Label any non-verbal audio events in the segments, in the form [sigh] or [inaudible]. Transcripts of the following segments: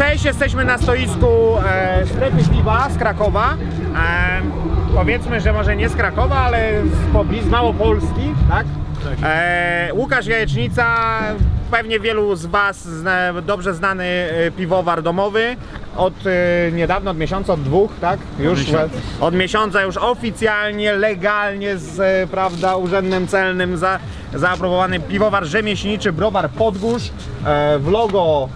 Cześć, jesteśmy na stoisku e, strefy piwa z Krakowa. E, powiedzmy, że może nie z Krakowa, ale z pobliz Małopolski, tak? E, Łukasz Jajecznica, pewnie wielu z Was zna, dobrze znany e, piwowar domowy. Od e, niedawna, od miesiąca, od dwóch, tak? Już miesiąca. od miesiąca już oficjalnie, legalnie z e, prawda, urzędem celnym za, zaaprobowany piwowar rzemieślniczy Browar Podgórz e, w logo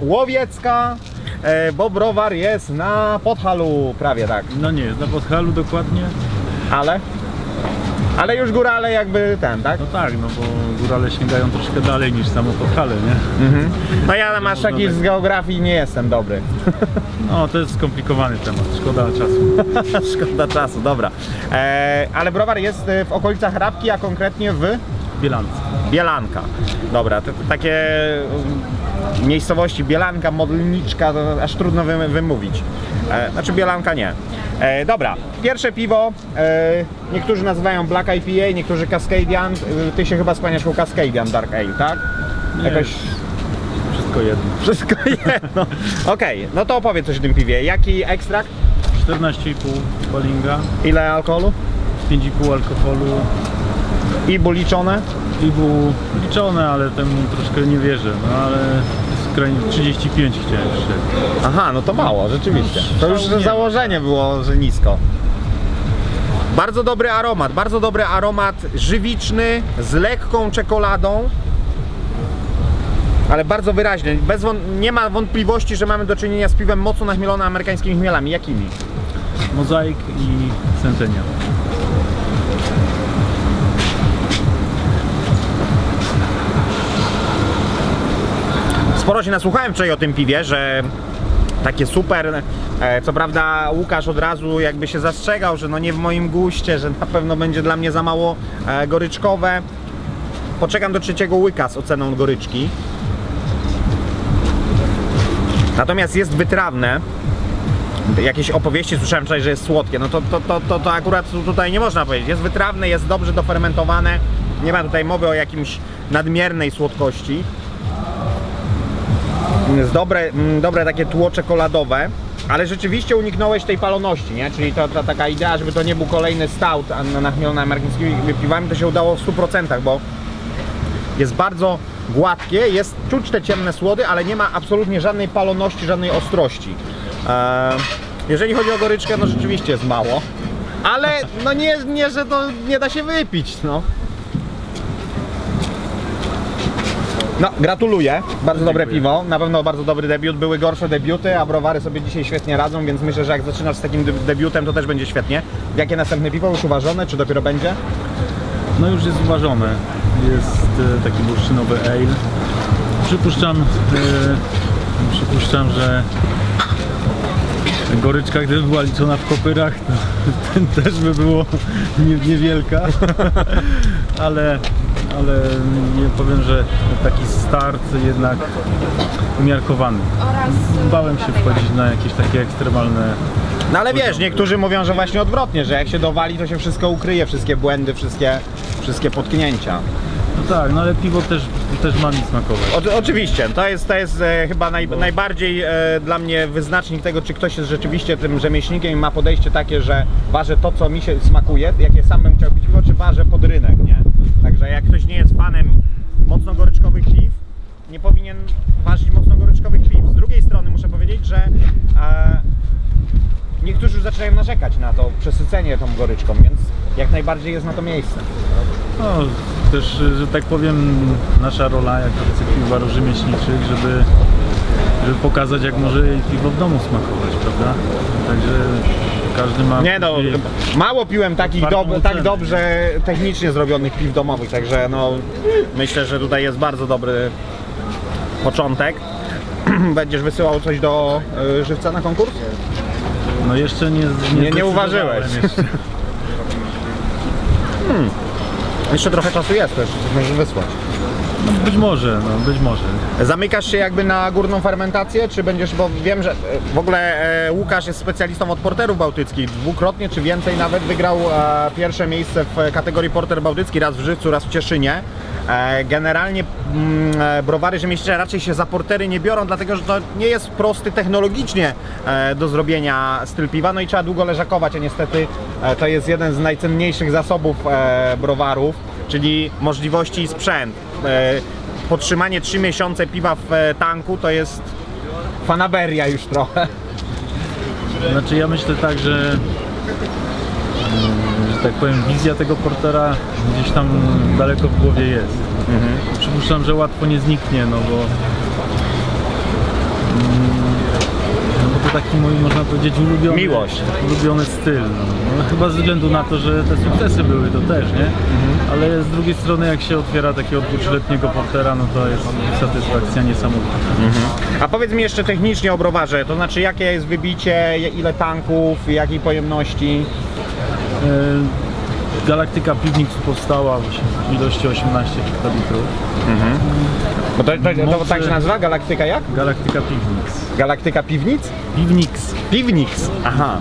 Łowiecka, e, bo browar jest na Podhalu prawie tak, No nie, na Podhalu dokładnie. ale ale już górale jakby ten, tak? No tak, no bo górale sięgają troszkę dalej niż samo Podhale, nie? No ja masz taki tak. z geografii nie jestem dobry. No to jest skomplikowany temat, szkoda czasu. [laughs] Szkoda czasu, dobra. E, ale browar jest e, w okolicach Rabki, a konkretnie w Bielance. Bielanka. Dobra, to, to takie um, miejscowości Bielanka, Modlniczka, to aż trudno wy, wymówić. E, znaczy Bielanka nie. E, dobra, pierwsze piwo, e, niektórzy nazywają Black IPA, niektórzy Cascadian, e, ty się chyba skłaniasz ku Cascadian Dark Ale, tak? Nie, Jakoś Wszystko jedno. wszystko [laughs] jedno. Okej, no to opowiedz coś o tym piwie. Jaki ekstrakt? 14,5 Bolinga, Ile alkoholu? 5,5 alkoholu. I liczone? I było liczone, ale temu troszkę nie wierzę, no ale skrajnie 35 chciałem jeszcze. Aha, no to mało, rzeczywiście. To już założenie było, że nisko. Bardzo dobry aromat, bardzo dobry aromat żywiczny, z lekką czekoladą. Ale bardzo wyraźny. Bez nie ma wątpliwości, że mamy do czynienia z piwem mocno nachmielone amerykańskimi chmielami. Jakimi? Mozaik i Centenia. Sporo się nasłuchałem wczoraj o tym piwie, że takie super. E, co prawda Łukasz od razu jakby się zastrzegał, że no nie w moim guście, że na pewno będzie dla mnie za mało e, goryczkowe. Poczekam do trzeciego łyka z oceną goryczki. Natomiast jest wytrawne. Jakieś opowieści słyszałem wczoraj, że jest słodkie. No to, to, to, to, to akurat tu- tutaj nie można powiedzieć. Jest wytrawne, jest dobrze dofermentowane. Nie ma tutaj mowy o jakimś nadmiernej słodkości. Jest dobre, mm, dobre takie tło czekoladowe, ale rzeczywiście uniknąłeś tej paloności, nie? Czyli to, ta taka idea, żeby to nie był kolejny stout nachmielony amerykańskimi piwami, to się udało w 100%, bo jest bardzo gładkie, jest czuć te ciemne słody, ale nie ma absolutnie żadnej paloności, żadnej ostrości. Eee, jeżeli chodzi o goryczkę, no rzeczywiście jest mało, ale no nie, nie że to nie da się wypić, no. No, gratuluję. Bardzo dobre Dziękuję. piwo. Na pewno bardzo dobry debiut. Były gorsze debiuty, a browary sobie dzisiaj świetnie radzą, więc myślę, że jak zaczynasz z takim de- debiutem, to też będzie świetnie. Jakie następne piwo już uważone, czy dopiero będzie? No już jest uważone. Jest e, taki bursztynowy ale. Przypuszczam, e, przypuszczam, że goryczka gdyby była liczona w kopyrach, to ten [laughs] też by było nie, niewielka. [laughs] ale, ale nie powiem, że taki start jednak umiarkowany. Bałem się wchodzić na jakieś takie ekstremalne No ale wiesz, niektórzy mówią, że właśnie odwrotnie, że jak się dowali, to się wszystko ukryje, wszystkie błędy, wszystkie, wszystkie potknięcia. No tak, no ale piwo też, też ma mi smakować. O, oczywiście, to jest, to jest e, chyba naj, najbardziej e, dla mnie wyznacznik tego, czy ktoś jest rzeczywiście tym rzemieślnikiem i ma podejście takie, że waży to, co mi się smakuje, jakie sam bym chciał pić piwo, czy waży pod rynek, nie? Także jak ktoś nie jest fanem mocno goryczkowych piw, nie powinien ważyć mocno goryczkowych piw. Z drugiej strony muszę powiedzieć, że e, niektórzy już zaczynają narzekać na to przesycenie tą goryczką, więc jak najbardziej jest na to miejsce. No, też, że tak powiem, nasza rola jako piwowarów rzemieślniczych, żeby, żeby pokazać, jak może piwo w domu smakować, prawda? Także każdy ma... Nie no, mało piłem takich dob- tak dobrze technicznie zrobionych piw domowych, także no myślę, że tutaj jest bardzo dobry początek. [clears throat] Będziesz wysyłał coś do y, żywca na konkurs? No jeszcze nie... Nie- nie uważyłeś. zdecydowałem Jeszcze. [laughs] Jeszcze trochę czasu jest, coś możesz wysłać. Być może, no być może. Zamykasz się jakby na górną fermentację, czy będziesz, bo wiem, że e, w ogóle e, Łukasz jest specjalistą od porterów bałtyckich, dwukrotnie czy więcej nawet wygrał e, pierwsze miejsce w kategorii porter bałtycki, raz w Żywcu, raz w Cieszynie. Generalnie mm, browary rzemieślnicze raczej się za portery nie biorą, dlatego że to nie jest prosty technologicznie do zrobienia styl piwa, no i trzeba długo leżakować, a niestety to jest jeden z najcenniejszych zasobów browarów, czyli możliwości i sprzęt. E, Podtrzymanie 3 miesiące piwa w e, tanku to jest fanaberia już trochę. Znaczy ja myślę tak, że, mm, że tak powiem wizja tego portera gdzieś tam daleko w głowie jest. Przypuszczam, że łatwo nie zniknie, no bo mm, no bo to taki mój, można powiedzieć, ulubiony, Miłość. ulubiony styl. No. Chyba ze względu na to, że te sukcesy były, to też, nie? Ale z drugiej strony, jak się otwiera takiego dwutrzyletniego portera, no to jest satysfakcja niesamowita. A powiedz mi jeszcze technicznie o browarze, to znaczy jakie jest wybicie, ile tanków, jakiej pojemności? E, Galaktyka Piwnik powstała w ilości 18 hektolitrów. Bo to, to, to, Mocy- tak się nazywa? Galaktyka jak? Galaktyka Piwniks. Galaktyka Piwnic? Piwniks. Piwniks. Aha.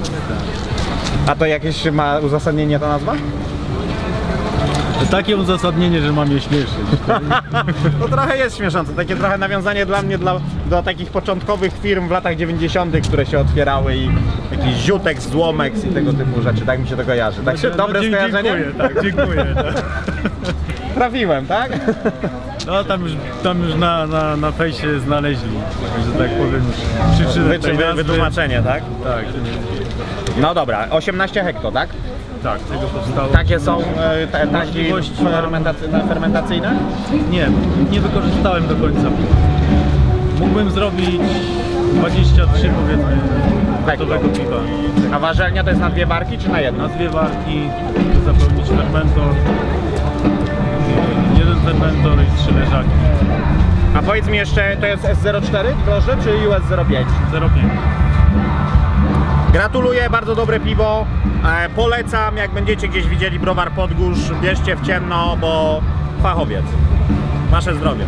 A to jakieś ma uzasadnienie ta nazwa? Takie uzasadnienie, że mam je śmieszyć. [laughs] No trochę jest śmieszące, takie trochę nawiązanie dla mnie dla, do takich początkowych firm w latach 90., które się otwierały i jakiś ziutek, złomek i tego typu rzeczy, tak mi się to kojarzy. Tak się, dobre no, skojarzenie? Dziękuję, tak, dziękuję. Tak. [laughs] Trafiłem, tak? No tam już, tam już na, na, na fejsie znaleźli, że tak powiem, przyczynę wytłumaczenie, tak? Tak, No dobra, 18 hekto, tak? Tak, tego powstało. Takie są e, te, mam. fermentacyjne, fermentacyjne? Nie, nie wykorzystałem do końca. Mógłbym zrobić 23 powiedzmy gotowego piwa. A warzelnia to jest na dwie warki czy na jedno? Na dwie warki zapełnić fermentor, jeden fermentor i trzy leżaki. A powiedz mi jeszcze, to jest S04 drożdże czy US05? 0,5. Gratuluję, bardzo dobre piwo. E, polecam, jak będziecie gdzieś widzieli browar Podgórz, bierzcie w ciemno, bo fachowiec. Wasze zdrowie.